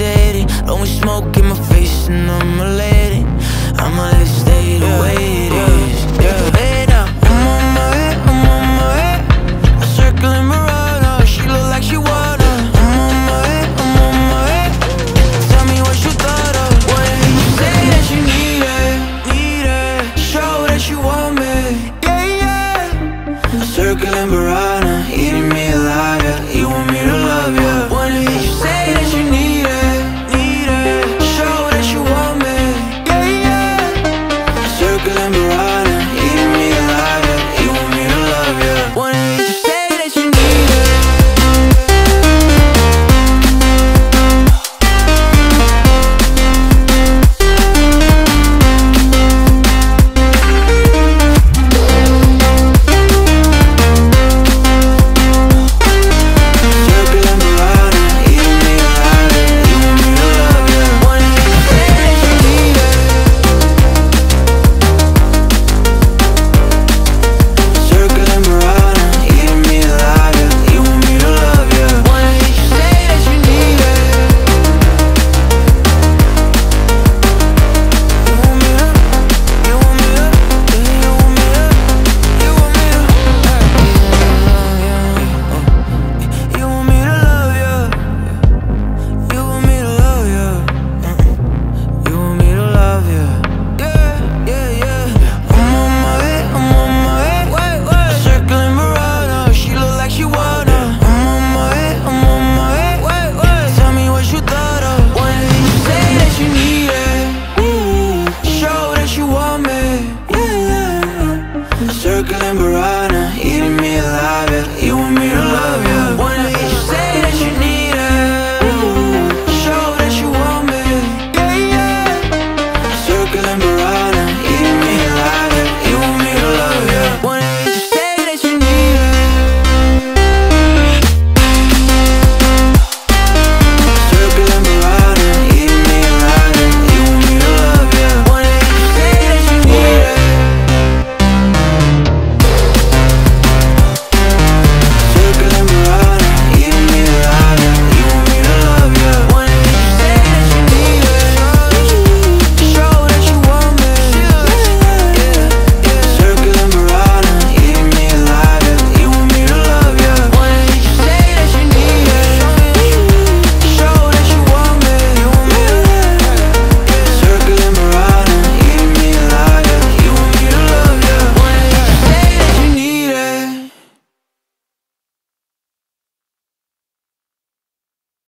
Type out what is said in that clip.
shady. Don't smoke in